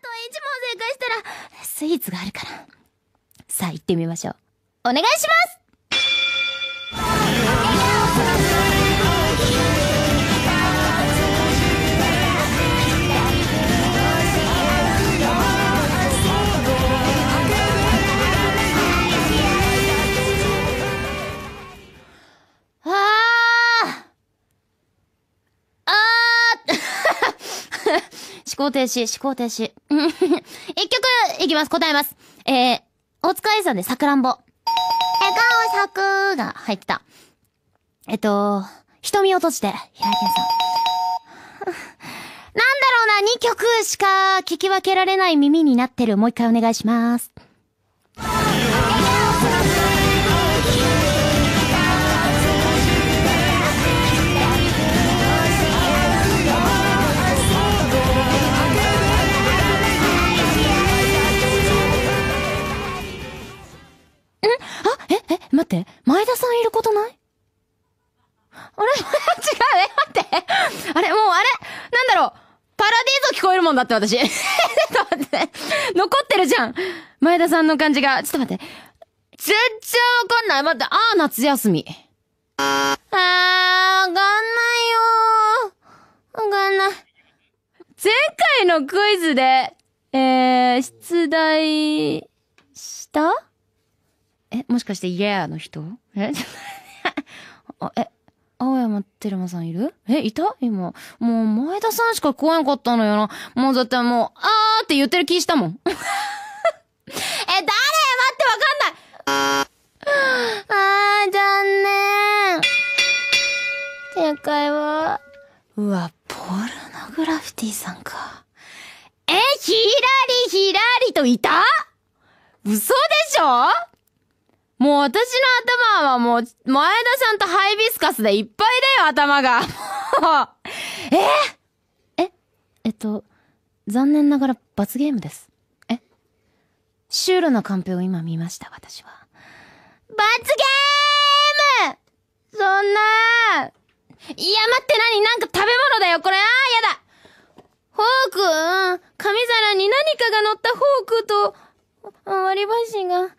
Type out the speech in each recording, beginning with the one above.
と1問正解したら、スイーツがあるから。さあ、行ってみましょう。お願いします考停止、思考停止。う ん一曲いきます、答えます。えー、大塚愛さんでさくらんぼ。笑顔咲くが入ってた。えっと、瞳を閉じて、平井健さん。なんだろうな、2曲しか聞き分けられない耳になってる。もう一回お願いします。待って。前田さんいることない？あれ？違う、え、待って。あれ、もうあれ？なんだろう。パラディーゾ聞こえるもんだって私。ちょっと待って。残ってるじゃん。前田さんの感じが。ちょっと待って。全然わかんない。待って。あー、夏休み。あー、わかんないよー。わかんない。前回のクイズで、えー、出題した？え、もしかして Yeah の人？え、え、青山テルマさんいる？え、いた？今。もう前田さんしか聞こえんかったのよな。もうだってもう、あーって言ってる気したもん。え、誰？待ってわかんないあー、残念。正解は、うわ、ポルノグラフィティさんか。え、ひらりひらりといた？嘘でしょ？もう私の頭はもう、前田さんとハイビスカスでいっぱいだよ、頭が。も うえええっと、残念ながら罰ゲームです。えシュールなカンペを今見ました、私は。罰ゲームそんなー。いや、待って何？なんか食べ物だよ、これ。あー、やだフォーク、うん紙皿に何かが乗ったフォークと、割り箸が、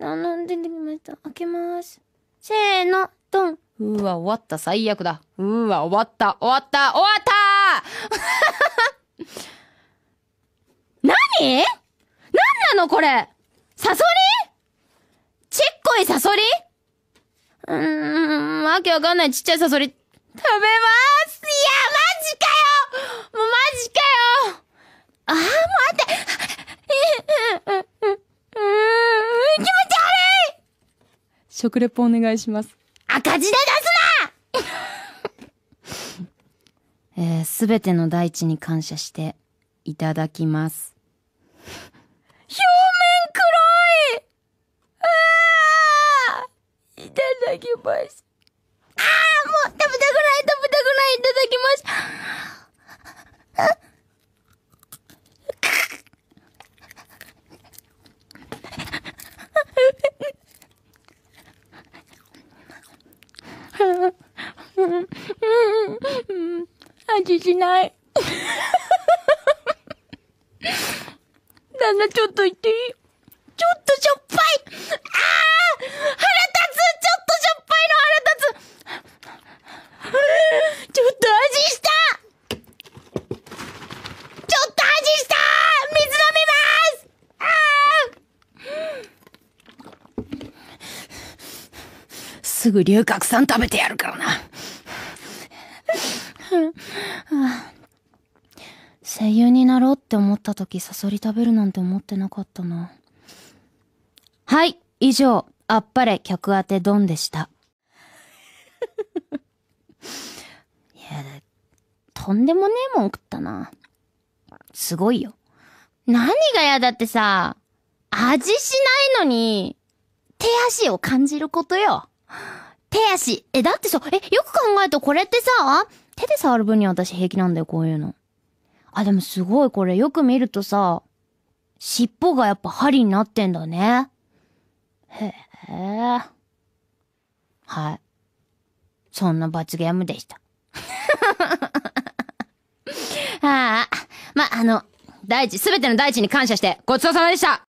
ああの、出てきました。開けます。せーの、ドン。うわ、終わった。最悪だ。うわ、終わった。終わった。終わった 何？何なのこれ？サソリ？ちっこいサソリ？うーん、わけわかんないちっちゃいサソリ。食べまーすいや、マジかよもうマジかよあー、待ってうーん、気持ち悪い食レポお願いします。赤字で出すな えー、すべての大地に感謝して、いただきます。表面黒いあーいただきます。あーもう食べたくない食べたくないいただきます。うん、うん。味しない。旦那ちょっと言っていいちょっとしょっぱいあー腹立つちょっとしょっぱいの腹立つちょっと味したちょっと味した水飲みますあーすぐ龍角散食べてやるからな。声優になろうって思った時サソリ食べるなんて思ってなかったな。はい、以上、あっぱれ客当てドンでした。いや、とんでもねえもん食ったな。すごいよ。何が嫌だってさ、味しないのに、手足を感じることよ。手足。え、だってさ、え、よく考えるとこれってさ、手で触る分には私平気なんだよ、こういうの。あ、でもすごいこれよく見るとさ、尻尾がやっぱ針になってんだね。へえ。はい。そんな罰ゲームでした。あ あ。ま、あの、大地、すべての大地に感謝して、ごちそうさまでした